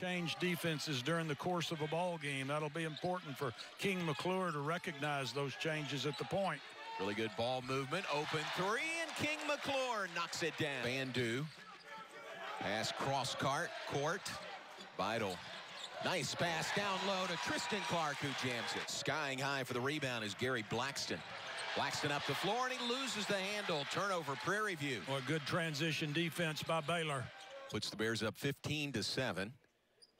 change defenses during the course of a ball game. That'll be important for King McClure to recognize those changes at the point. Really good ball movement. Open three, and King McClure knocks it down. Bandoo. Pass cross cart, court. Vital. Nice pass down low to Tristan Clark, who jams it. Skying high for the rebound is Gary Blackston. Blackston up the floor, and he loses the handle. Turnover, Prairie View. Well, good transition defense by Baylor. Puts the Bears up 15 to 7.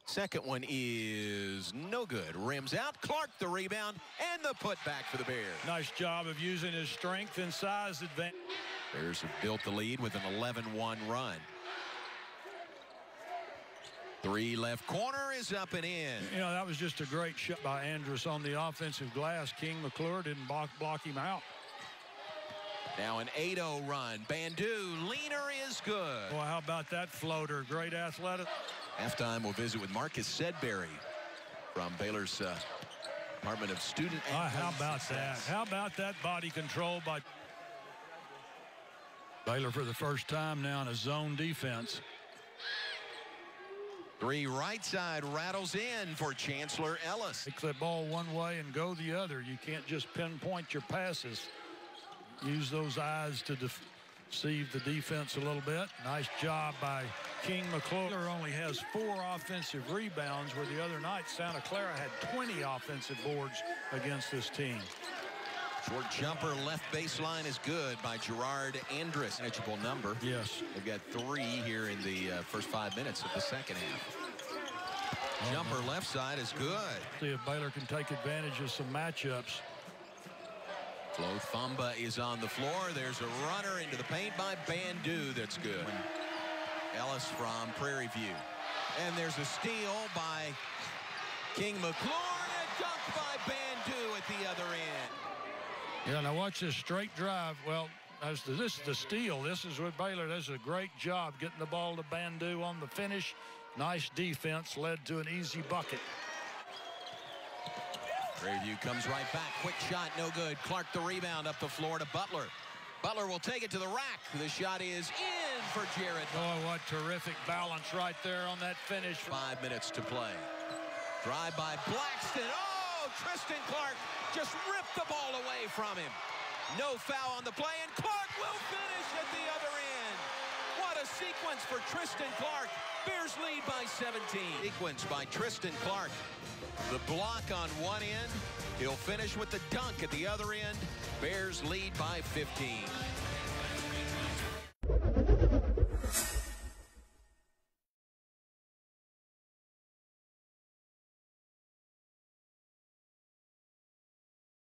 Second one is no good. Rims out. Clark the rebound and the putback for the Bears. Nice job of using his strength and size advantage. Bears have built the lead with an 11-1 run. Three left corner is up and in. You know, that was just a great shot by Andrus on the offensive glass. King McClure didn't block, block him out. Now an 8-0 run. Bandoo, leaner is good. Well, how about that floater? Great athletic. Halftime, we'll visit with Marcus Sedberry from Baylor's uh, Department of Student oh, How about Success. that? How about that body control by Baylor for the first time now in a zone defense. Three right side rattles in for Chancellor Ellis. Take the ball one way and go the other. You can't just pinpoint your passes. Use those eyes to deceive the defense a little bit. Nice job by King McClure only has four offensive rebounds, where the other night Santa Clara had 20 offensive boards against this team. Short jumper left baseline is good by Gerard Andrus. Manageable number. Yes. They've got three here in the uh, first five minutes of the second half. Jumper left side is good. See if Baylor can take advantage of some matchups. Flo Thamba is on the floor. There's a runner into the paint by Bandoo that's good. Ellis from Prairie View. And there's a steal by King McClure and a dunk by Bandoo at the other end. Yeah, now watch this straight drive. Well, as the, this is the steal. This is what Baylor does a great job getting the ball to Bandoo on the finish. Nice defense led to an easy bucket. Prairie View comes right back. Quick shot, no good. Clark the rebound up the floor to Butler. Butler will take it to the rack. The shot is in for Jared. Oh, what terrific balance right there on that finish. Five minutes to play. Drive by Blackston. Oh, Tristan Clark just ripped the ball away from him. No foul on the play, and Clark will finish at the other end. Sequence for Tristan Clark. Bears lead by 17. Sequence by Tristan Clark. The block on one end. He'll finish with the dunk at the other end. Bears lead by 15.